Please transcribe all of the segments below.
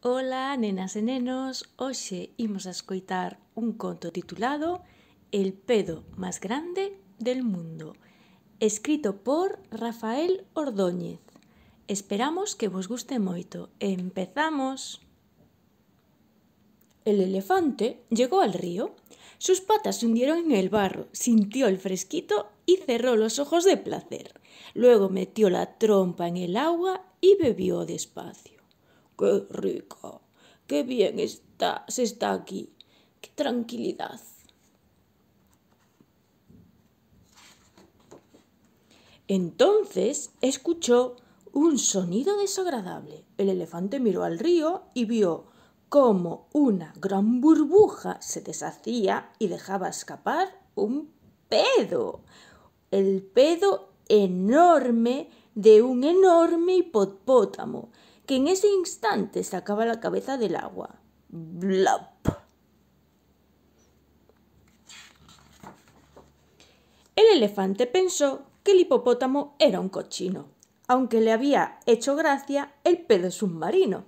Ola, nenas e nenos, hoxe imos a escoitar un conto titulado El pedo máis grande del mundo, escrito por Rafael Ordóñez. Esperamos que vos guste moito. Empezamos. El elefante llegó al río. Sus patas se hundieron en el barro, sintió el fresquito y cerró los ojos de placer. Luego metió la trompa en el agua y bebió despacio. Qué rica, qué bien está, se está aquí, qué tranquilidad. Entonces escuchó un sonido desagradable. El elefante miró al río y vio cómo una gran burbuja se deshacía y dejaba escapar un pedo. El pedo enorme de un enorme hipopótamo que en ese instante sacaba la cabeza del agua. ¡Blop! El elefante pensó que el hipopótamo era un cochino, aunque le había hecho gracia el pedo submarino.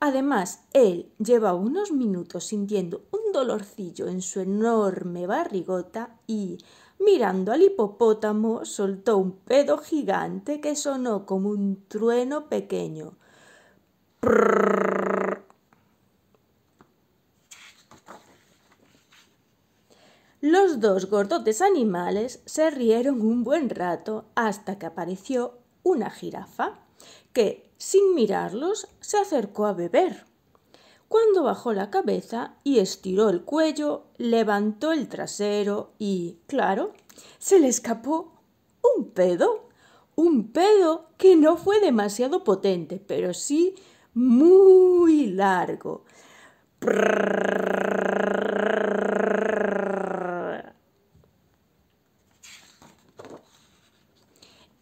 Además, él llevaba unos minutos sintiendo un dolorcillo en su enorme barrigota y, mirando al hipopótamo, soltó un pedo gigante que sonó como un trueno pequeño. Los dos gordotes animales se rieron un buen rato hasta que apareció una jirafa que, sin mirarlos, se acercó a beber. Cuando bajó la cabeza y estiró el cuello, levantó el trasero y, claro, se le escapó un pedo. Un pedo que no fue demasiado potente, pero sí muy largo.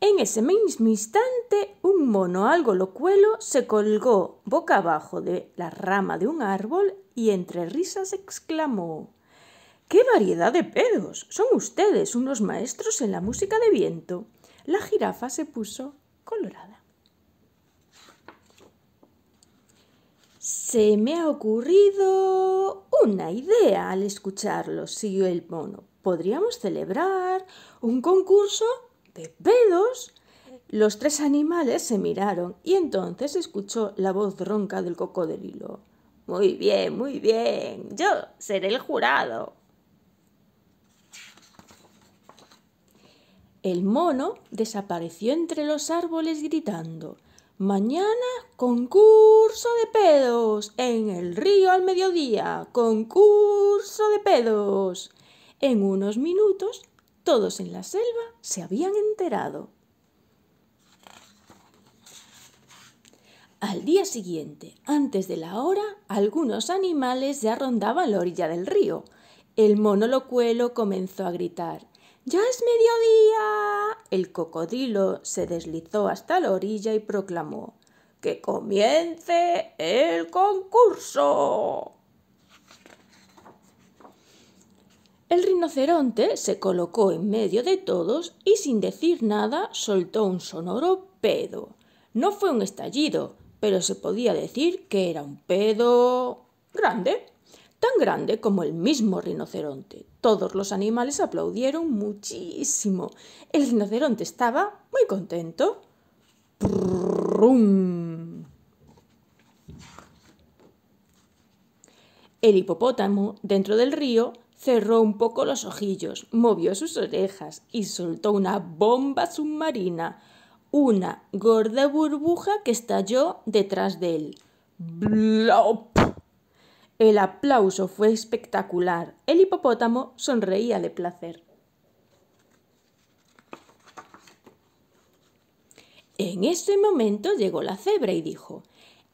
En ese mismo instante, un mono algo locuelo se colgó boca abajo de la rama de un árbol y entre risas exclamó ¡Qué variedad de pedos! Son ustedes unos maestros en la música de viento. La jirafa se puso colorada. Se me ha ocurrido una idea al escucharlo, siguió el mono. Podríamos celebrar un concurso de pedos. Los tres animales se miraron y entonces escuchó la voz ronca del cocodrilo. Muy bien, muy bien. Yo seré el jurado. El mono desapareció entre los árboles gritando Mañana concurso de pedos en el río al mediodía. Concurso de pedos. En unos minutos todos en la selva se habían enterado. Al día siguiente, antes de la hora, algunos animales ya rondaban la orilla del río. El mono locuelo comenzó a gritar ¡Ya es mediodía! El cocodrilo se deslizó hasta la orilla y proclamó ¡Que comience el concurso! El rinoceronte se colocó en medio de todos y sin decir nada soltó un sonoro pedo. No fue un estallido, pero se podía decir que era un pedo grande tan grande como el mismo rinoceronte. Todos los animales aplaudieron muchísimo. El rinoceronte estaba muy contento. El hipopótamo, dentro del río, cerró un poco los ojillos, movió sus orejas y soltó una bomba submarina, una gorda burbuja que estalló detrás de él. ¡Blop! El aplauso fue espectacular. El hipopótamo sonreía de placer. En ese momento llegó la cebra y dijo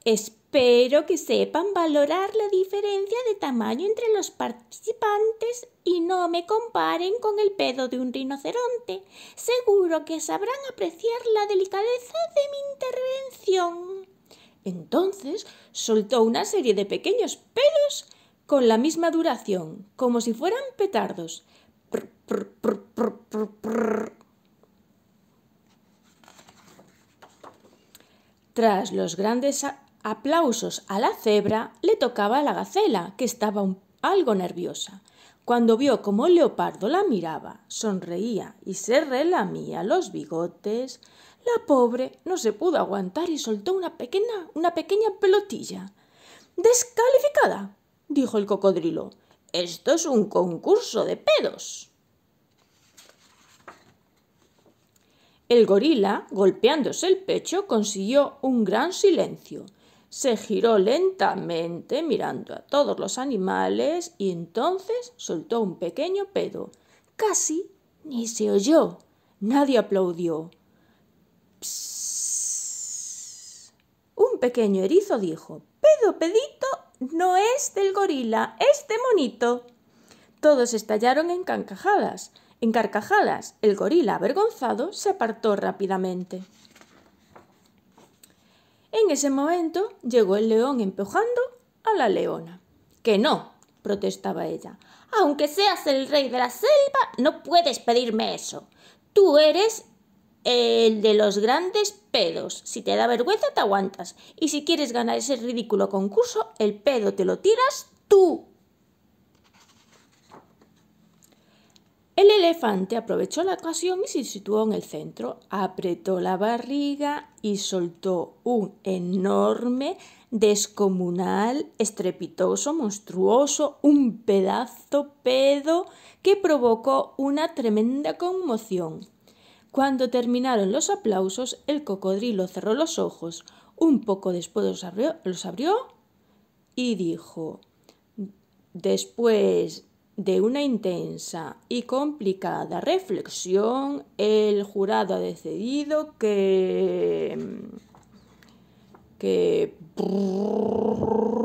Espero que sepan valorar la diferencia de tamaño entre los participantes y no me comparen con el pedo de un rinoceronte. Seguro que sabrán apreciar la delicadeza de mi intervención. Entonces soltó una serie de pequeños pelos con la misma duración, como si fueran petardos. Tras los grandes aplausos a la cebra, le tocaba a la gacela, que estaba algo nerviosa. Cuando vio cómo el leopardo la miraba, sonreía y se relamía los bigotes, la pobre no se pudo aguantar y soltó una pequeña, una pequeña pelotilla. Descalificada, dijo el cocodrilo. Esto es un concurso de pedos. El gorila, golpeándose el pecho, consiguió un gran silencio. Se giró lentamente mirando a todos los animales y entonces soltó un pequeño pedo. Casi ni se oyó. Nadie aplaudió. Un pequeño erizo dijo, pedo, pedito, no es del gorila, es de monito. Todos estallaron en carcajadas. En carcajadas, el gorila, avergonzado, se apartó rápidamente. En ese momento llegó el león empujando a la leona. Que no, protestaba ella. Aunque seas el rey de la selva, no puedes pedirme eso. Tú eres el de los grandes pedos. Si te da vergüenza, te aguantas. Y si quieres ganar ese ridículo concurso, el pedo te lo tiras tú. El elefante aprovechó la ocasión y se situó en el centro, apretó la barriga y soltó un enorme, descomunal, estrepitoso, monstruoso, un pedazo pedo que provocó una tremenda conmoción. Cuando terminaron los aplausos, el cocodrilo cerró los ojos, un poco después los abrió, y dijo, después de una intensa y complicada reflexión, el jurado ha decidido que... que...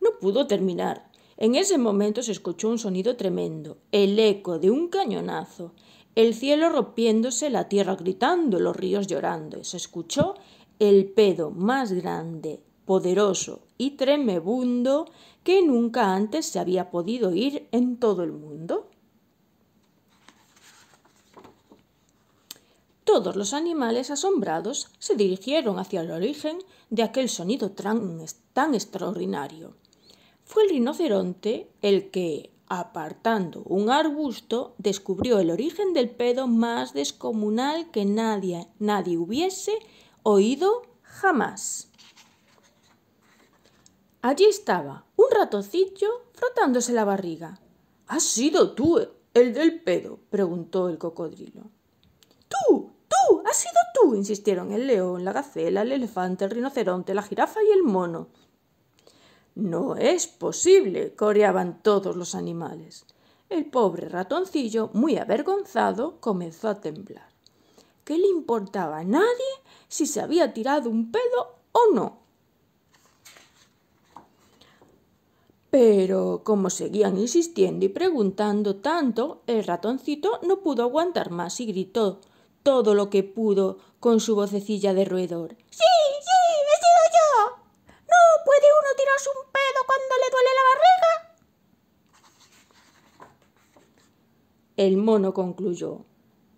No pudo terminar. En ese momento se escuchó un sonido tremendo, el eco de un cañonazo, el cielo rompiéndose, la tierra gritando, los ríos llorando. Se escuchó el pedo más grande poderoso y tremebundo que nunca antes se había podido oír en todo el mundo. Todos los animales asombrados se dirigieron hacia el origen de aquel sonido tan, tan extraordinario. Fue el rinoceronte el que, apartando un arbusto, descubrió el origen del pedo más descomunal que nadie, nadie hubiese oído jamás. Allí estaba, un ratoncillo frotándose la barriga. ¿Has sido tú el del pedo? preguntó el cocodrilo. ¡Tú! ¡Tú! ¡Has sido tú! insistieron el león, la gacela, el elefante, el rinoceronte, la jirafa y el mono. No es posible, coreaban todos los animales. El pobre ratoncillo, muy avergonzado, comenzó a temblar. ¿Qué le importaba a nadie si se había tirado un pedo o no? Pero como seguían insistiendo y preguntando tanto, el ratoncito no pudo aguantar más y gritó todo lo que pudo con su vocecilla de roedor. ¡Sí, sí! ¡He sido yo! ¿No puede uno tirarse un pedo cuando le duele la barriga? El mono concluyó.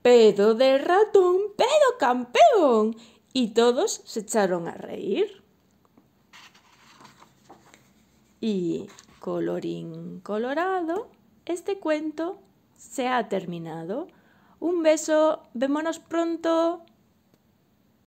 Pedo de ratón, pedo campeón. Y todos se echaron a reír. Y colorín colorado, este cuento se ha terminado. Un beso, vémonos pronto.